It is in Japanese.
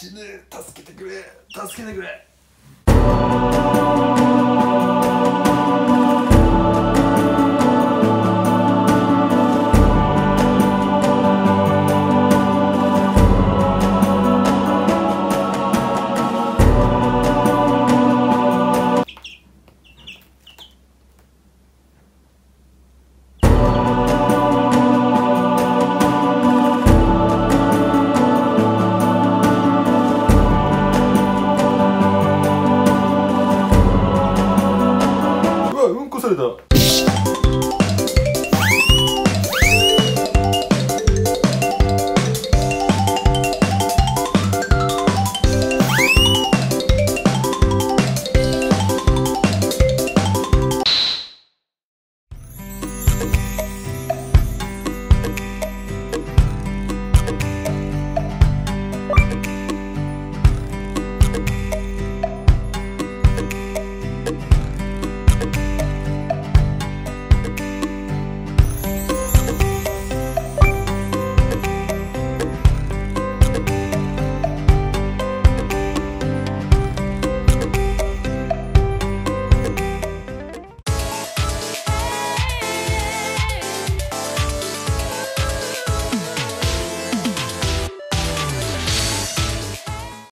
死ぬ。助けてくれ。助けてくれ。ると。